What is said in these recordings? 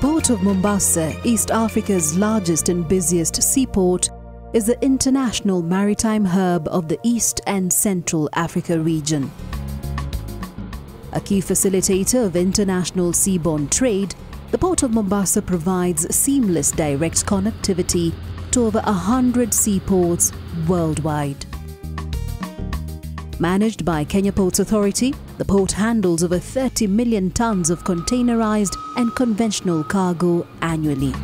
port of Mombasa, East Africa's largest and busiest seaport, is the international maritime hub of the East and Central Africa region. A key facilitator of international seaborne trade, the Port of Mombasa provides seamless direct connectivity to over 100 seaports worldwide. Managed by Kenya Ports Authority, the port handles over 30 million tons of containerized and conventional cargo annually.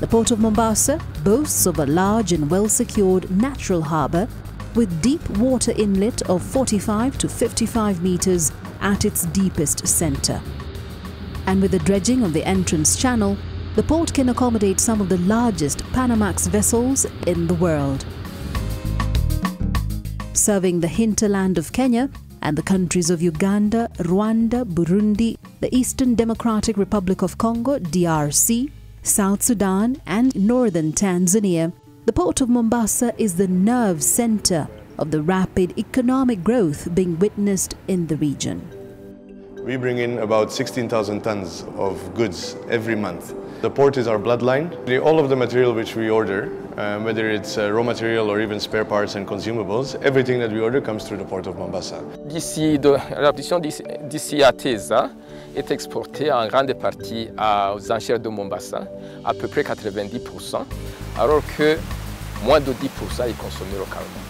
The Port of Mombasa boasts of a large and well-secured natural harbour with deep water inlet of 45 to 55 meters at its deepest centre. And with the dredging of the entrance channel, the port can accommodate some of the largest Panamax vessels in the world. Serving the hinterland of Kenya and the countries of Uganda, Rwanda, Burundi, the Eastern Democratic Republic of Congo, DRC, South Sudan, and northern Tanzania, the port of Mombasa is the nerve center of the rapid economic growth being witnessed in the region. We bring in about 16,000 tons of goods every month. The port is our bloodline. All of the material which we order, um, whether it's uh, raw material or even spare parts and consumables, everything that we order comes through the port of Mombasa. D'ici, la production d'ici à Teza est exportée en grande partie aux enchères de Mombasa, à peu près 90%, alors que moins de 10% est consommé localement.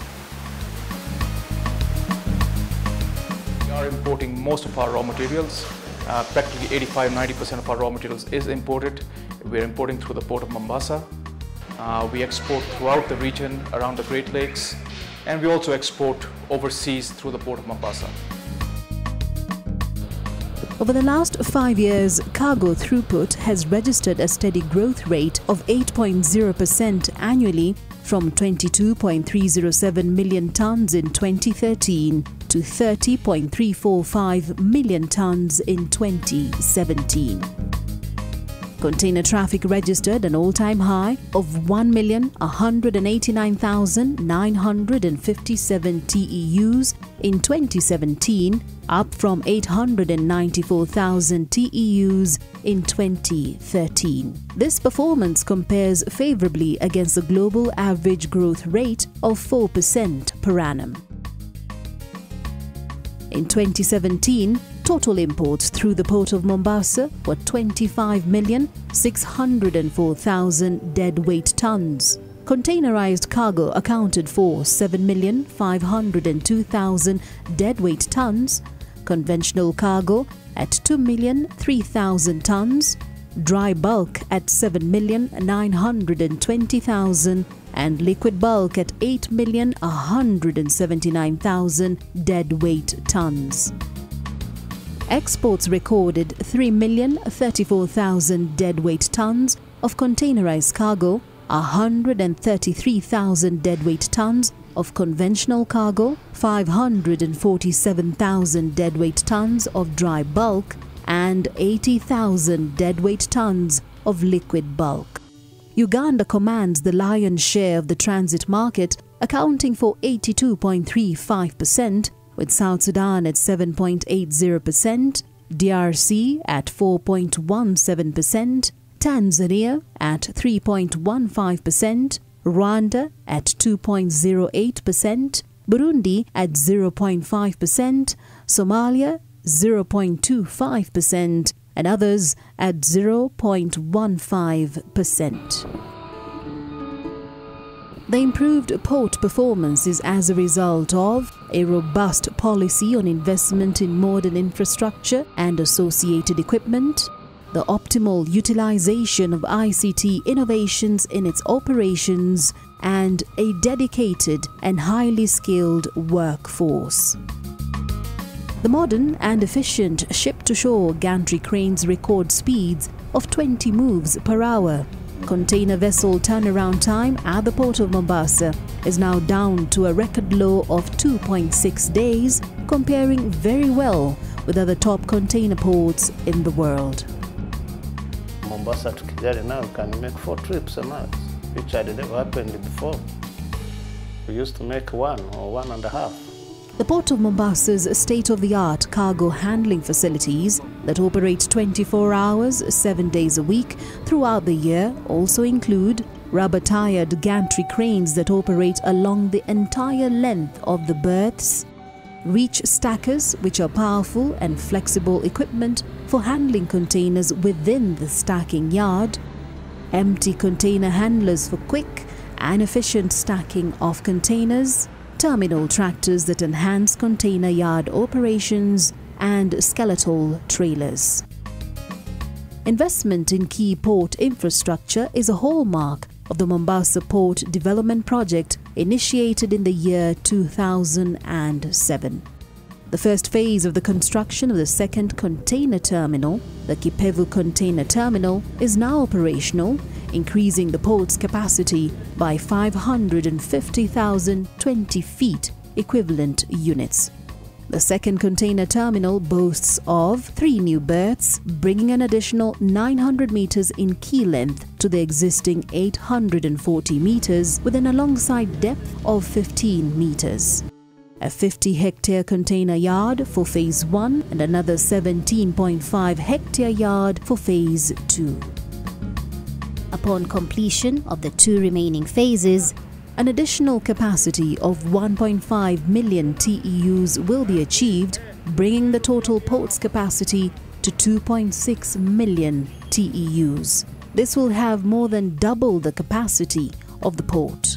We are importing most of our raw materials. Uh, practically 85-90% of our raw materials is imported. We're importing through the port of Mombasa. Uh, we export throughout the region around the Great Lakes and we also export overseas through the port of Mombasa. Over the last five years, cargo throughput has registered a steady growth rate of 8.0% annually from 22.307 million tons in 2013 to 30.345 million tons in 2017. Container traffic registered an all-time high of 1,189,957 TEUs in 2017, up from 894,000 TEUs in 2013. This performance compares favorably against the global average growth rate of 4% per annum. In 2017, total imports through the port of Mombasa were 25,604,000 deadweight tons. Containerized cargo accounted for 7,502,000 deadweight tons, conventional cargo at 2,003,000 tons, dry bulk at 7,920,000 and liquid bulk at 8,179,000 deadweight tons. Exports recorded 3,034,000 deadweight tons of containerized cargo, 133,000 deadweight tons of conventional cargo, 547,000 deadweight tons of dry bulk, and 80,000 deadweight tons of liquid bulk. Uganda commands the lion's share of the transit market, accounting for 82.35%, with South Sudan at 7.80%, DRC at 4.17%, Tanzania at 3.15%, Rwanda at 2.08%, Burundi at 0.5%, Somalia 0.25%, and others at 0.15%. The improved port performance is as a result of a robust policy on investment in modern infrastructure and associated equipment, the optimal utilization of ICT innovations in its operations, and a dedicated and highly skilled workforce. The modern and efficient ship-to-shore gantry cranes record speeds of 20 moves per hour. Container vessel turnaround time at the port of Mombasa is now down to a record low of 2.6 days, comparing very well with other top container ports in the world. Mombasa to Kigali now can make four trips a month, which had never happened before. We used to make one or one and a half. The Port of Mombasa's state of the art cargo handling facilities that operate 24 hours, 7 days a week throughout the year also include rubber tired gantry cranes that operate along the entire length of the berths, reach stackers, which are powerful and flexible equipment for handling containers within the stacking yard, empty container handlers for quick and efficient stacking of containers terminal tractors that enhance container yard operations, and skeletal trailers. Investment in key port infrastructure is a hallmark of the Mombasa Port Development Project initiated in the year 2007. The first phase of the construction of the second container terminal, the Kipevu Container Terminal, is now operational increasing the port's capacity by 550,000 20 feet equivalent units. The second container terminal boasts of three new berths, bringing an additional 900 meters in quay length to the existing 840 meters with an alongside depth of 15 meters. A 50 hectare container yard for phase 1 and another 17.5 hectare yard for phase 2. Upon completion of the two remaining phases, an additional capacity of 1.5 million TEUs will be achieved, bringing the total port's capacity to 2.6 million TEUs. This will have more than double the capacity of the port.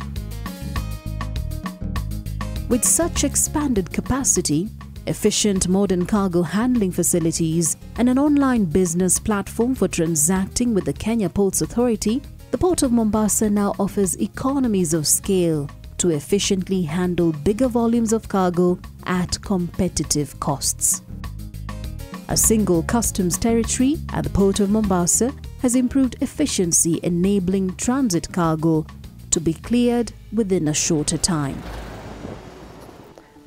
With such expanded capacity, efficient modern cargo handling facilities, and an online business platform for transacting with the Kenya Ports Authority, the Port of Mombasa now offers economies of scale to efficiently handle bigger volumes of cargo at competitive costs. A single customs territory at the Port of Mombasa has improved efficiency, enabling transit cargo to be cleared within a shorter time.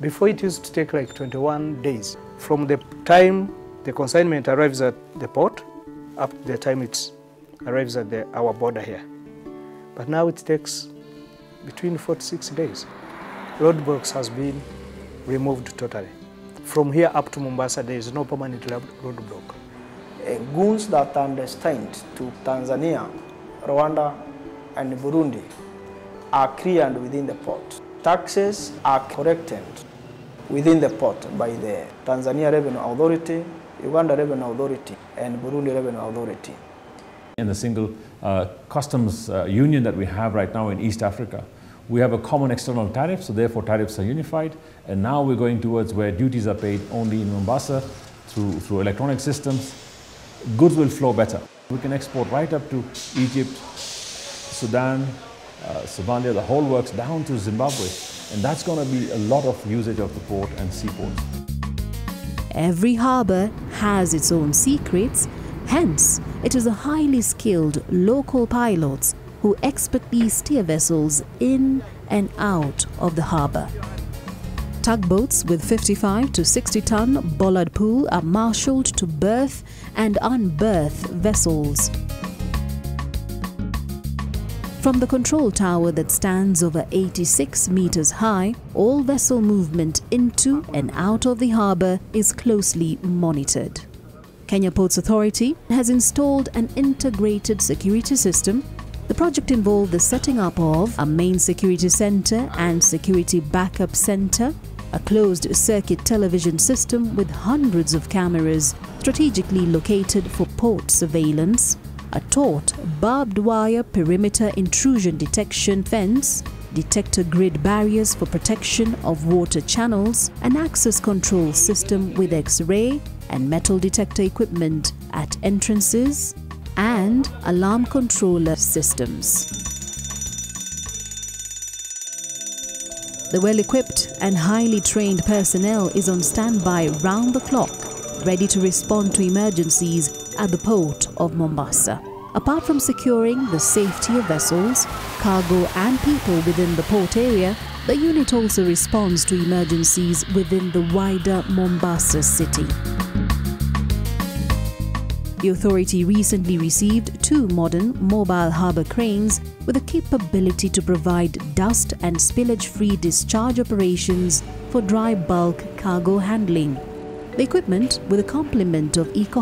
Before it used to take like 21 days from the time the consignment arrives at the port up to the time it arrives at the, our border here. But now it takes between 4 to 6 days. Roadblocks has been removed totally. From here up to Mombasa, there is no permanent roadblock. Goods that are destined to Tanzania, Rwanda, and Burundi are cleared within the port. Taxes are collected within the port by the Tanzania Revenue Authority, Uganda Revenue Authority, and Burundi Revenue Authority. In the single uh, customs uh, union that we have right now in East Africa, we have a common external tariff, so therefore tariffs are unified. And now we're going towards where duties are paid only in Mombasa through, through electronic systems. Goods will flow better. We can export right up to Egypt, Sudan, uh, Somalia, the whole works down to Zimbabwe. And that's going to be a lot of usage of the port and seaports. Every harbour has its own secrets, hence, it is a highly skilled local pilots who expertly steer vessels in and out of the harbour. Tugboats with 55 to 60 ton bollard pull are marshalled to berth and unberth vessels. From the control tower that stands over 86 meters high, all vessel movement into and out of the harbour is closely monitored. Kenya Ports Authority has installed an integrated security system. The project involved the setting up of a main security centre and security backup centre, a closed circuit television system with hundreds of cameras strategically located for port surveillance, a taut barbed wire perimeter intrusion detection fence, detector grid barriers for protection of water channels, an access control system with X-ray and metal detector equipment at entrances, and alarm controller systems. The well-equipped and highly trained personnel is on standby round the clock, ready to respond to emergencies at the port of Mombasa. Apart from securing the safety of vessels, cargo and people within the port area, the unit also responds to emergencies within the wider Mombasa city. The authority recently received two modern mobile harbour cranes with the capability to provide dust and spillage free discharge operations for dry bulk cargo handling. The equipment, with a complement of eco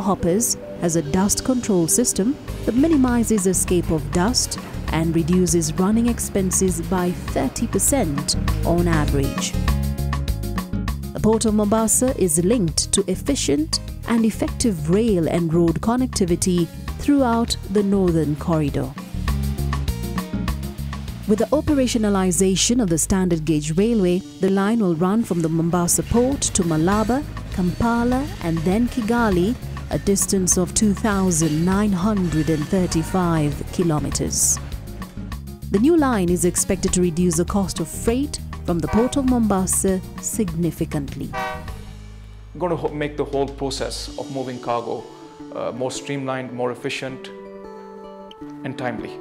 has a dust control system that minimizes escape of dust and reduces running expenses by 30% on average. The Port of Mombasa is linked to efficient and effective rail and road connectivity throughout the Northern Corridor. With the operationalization of the standard gauge railway, the line will run from the Mombasa port to Malaba, Kampala, and then Kigali, a distance of 2,935 kilometers. The new line is expected to reduce the cost of freight from the port of Mombasa significantly. Going to make the whole process of moving cargo uh, more streamlined, more efficient, and timely.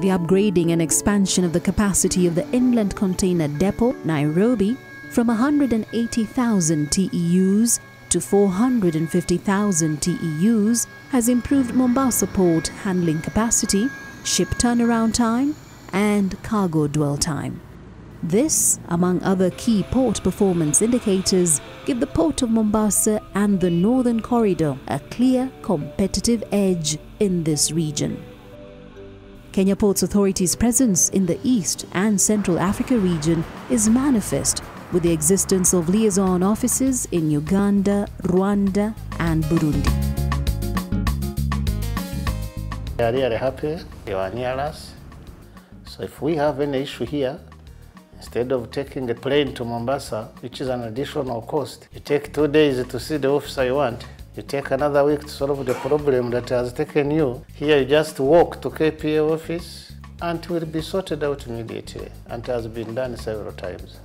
The upgrading and expansion of the capacity of the Inland Container Depot, Nairobi, from 180,000 TEUs to 450,000 TEUs has improved Mombasa port handling capacity, ship turnaround time, and cargo dwell time. This, among other key port performance indicators, give the Port of Mombasa and the Northern Corridor a clear competitive edge in this region. Kenya Ports Authority's presence in the East and Central Africa region is manifest with the existence of liaison offices in Uganda, Rwanda, and Burundi. They are really happy, they are near us. So if we have any issue here, instead of taking a plane to Mombasa, which is an additional cost, you take two days to see the officer you want, you take another week to solve the problem that has taken you. Here you just walk to KPA office and it will be sorted out immediately and it has been done several times.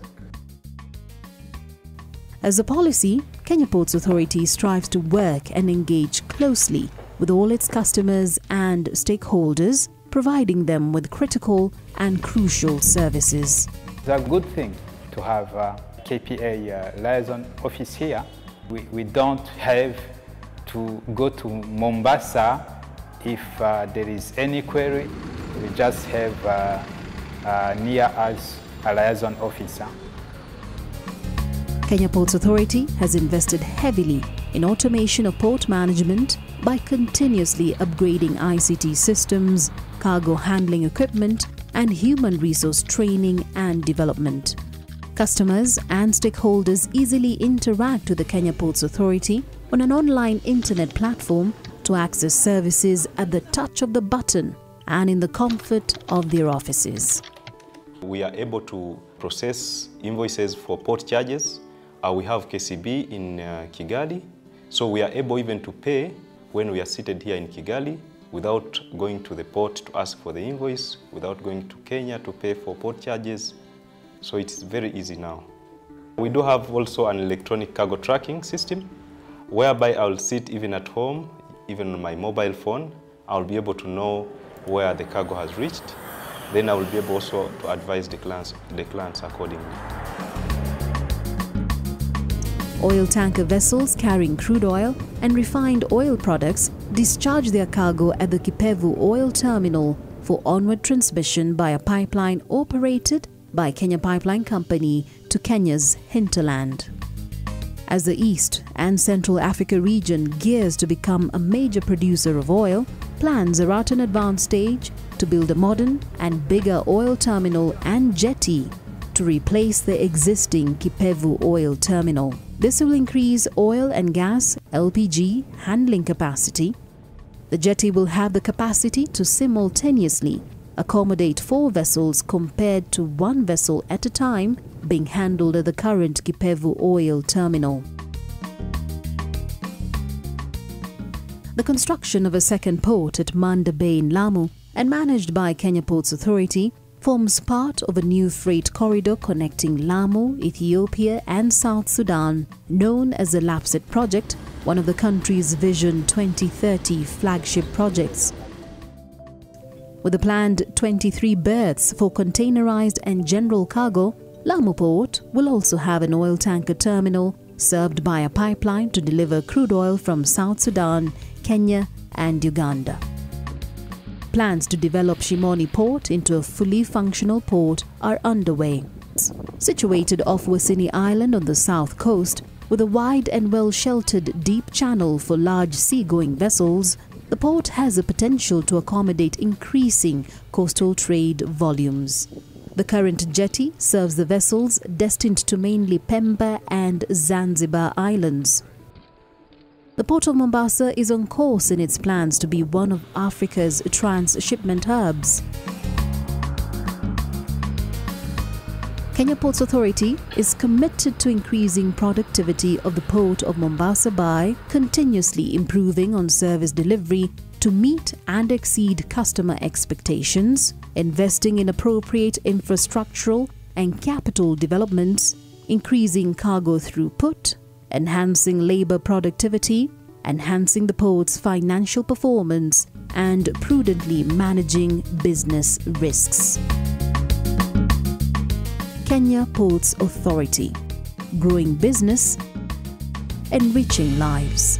As a policy, Kenya Ports Authority strives to work and engage closely with all its customers and stakeholders, providing them with critical and crucial services. It's a good thing to have a KPA uh, liaison office here. We, we don't have to go to Mombasa if uh, there is any query. We just have uh, uh, near us a liaison officer. Kenya Ports Authority has invested heavily in automation of port management by continuously upgrading ICT systems, cargo handling equipment, and human resource training and development. Customers and stakeholders easily interact with the Kenya Ports Authority on an online internet platform to access services at the touch of the button and in the comfort of their offices. We are able to process invoices for port charges. Uh, we have KCB in uh, Kigali, so we are able even to pay when we are seated here in Kigali without going to the port to ask for the invoice, without going to Kenya to pay for port charges. So it's very easy now. We do have also an electronic cargo tracking system whereby I'll sit even at home, even on my mobile phone, I'll be able to know where the cargo has reached. Then I will be able also to advise the clients, the clients accordingly. Oil tanker vessels carrying crude oil and refined oil products discharge their cargo at the Kipevu oil terminal for onward transmission by a pipeline operated by Kenya Pipeline Company to Kenya's hinterland. As the East and Central Africa region gears to become a major producer of oil, plans are at an advanced stage to build a modern and bigger oil terminal and jetty to replace the existing Kipevu oil terminal. This will increase oil and gas LPG handling capacity. The jetty will have the capacity to simultaneously accommodate four vessels compared to one vessel at a time being handled at the current Kipevu oil terminal. The construction of a second port at Manda Bay in Lamu and managed by Kenya Ports Authority forms part of a new freight corridor connecting Lamu, Ethiopia and South Sudan, known as the LAPSSET project, one of the country's Vision 2030 flagship projects. With the planned 23 berths for containerized and general cargo, Lamu Port will also have an oil tanker terminal served by a pipeline to deliver crude oil from South Sudan, Kenya, and Uganda. Plans to develop Shimoni Port into a fully functional port are underway. Situated off Wasini Island on the south coast, with a wide and well sheltered deep channel for large seagoing vessels, the port has the potential to accommodate increasing coastal trade volumes. The current jetty serves the vessels destined to mainly Pemba and Zanzibar islands. The Port of Mombasa is on course in its plans to be one of Africa's transshipment hubs. Kenya Ports Authority is committed to increasing productivity of the Port of Mombasa by continuously improving on service delivery to meet and exceed customer expectations, investing in appropriate infrastructural and capital developments, increasing cargo throughput, enhancing labor productivity, enhancing the port's financial performance, and prudently managing business risks. Kenya Ports Authority. Growing business, enriching lives.